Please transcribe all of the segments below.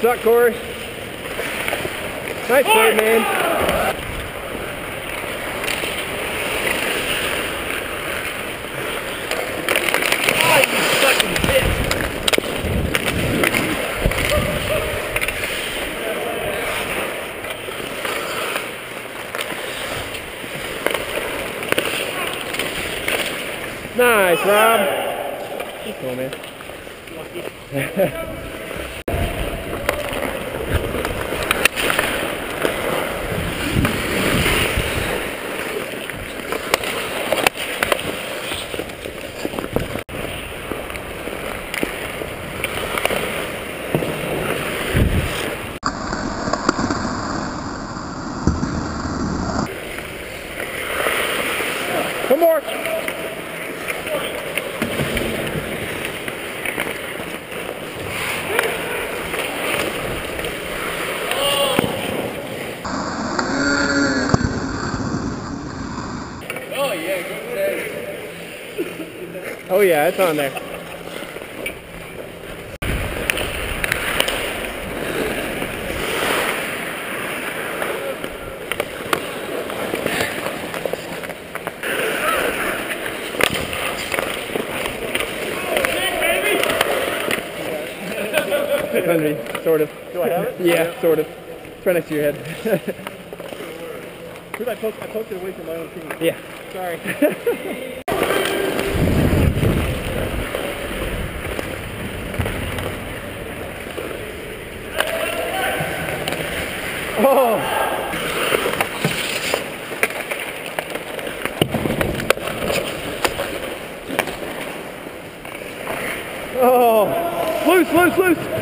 Suck, Corey. Nice play, man. Nice, Rob. Good cool, man. One more. Oh, yeah, good save. Oh yeah, it's on there. Me, sort of. Do I have it? Yeah, sort of. It's right next to your head. Dude, I poked, I poked it away from my own team. yeah. Sorry. Oh! Oh! Loose,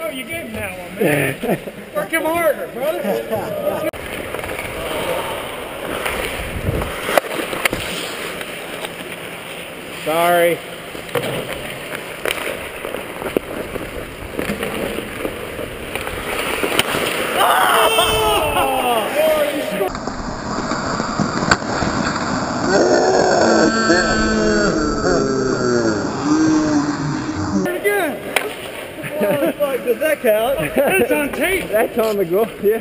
Oh, you gave him that one, man. Work him harder, brother. Sorry. That count? It's on tape. That's on the goal, yeah.